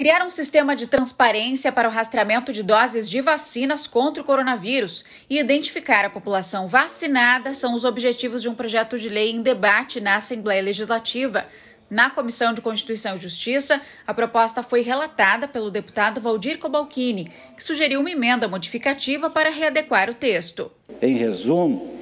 Criar um sistema de transparência para o rastreamento de doses de vacinas contra o coronavírus e identificar a população vacinada são os objetivos de um projeto de lei em debate na Assembleia Legislativa. Na Comissão de Constituição e Justiça, a proposta foi relatada pelo deputado Valdir Cobalcini, que sugeriu uma emenda modificativa para readequar o texto. Em resumo,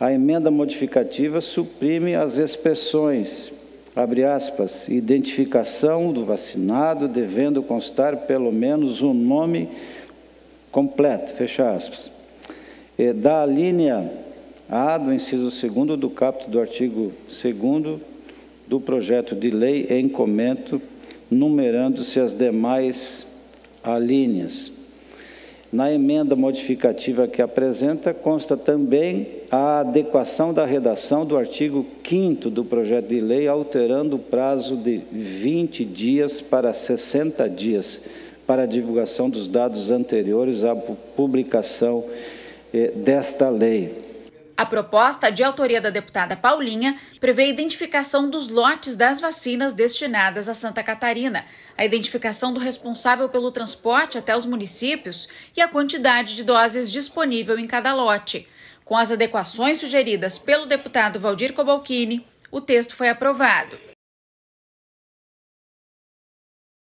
a emenda modificativa suprime as expressões abre aspas, identificação do vacinado devendo constar pelo menos o um nome completo, fecha aspas. E da linha A do inciso 2 do caput do artigo 2 do projeto de lei em comento, numerando-se as demais alíneas. Na emenda modificativa que apresenta, consta também a adequação da redação do artigo 5 do projeto de lei, alterando o prazo de 20 dias para 60 dias para a divulgação dos dados anteriores à publicação eh, desta lei. A proposta, de autoria da deputada Paulinha, prevê a identificação dos lotes das vacinas destinadas a Santa Catarina, a identificação do responsável pelo transporte até os municípios e a quantidade de doses disponível em cada lote. Com as adequações sugeridas pelo deputado Valdir Cobalcini, o texto foi aprovado.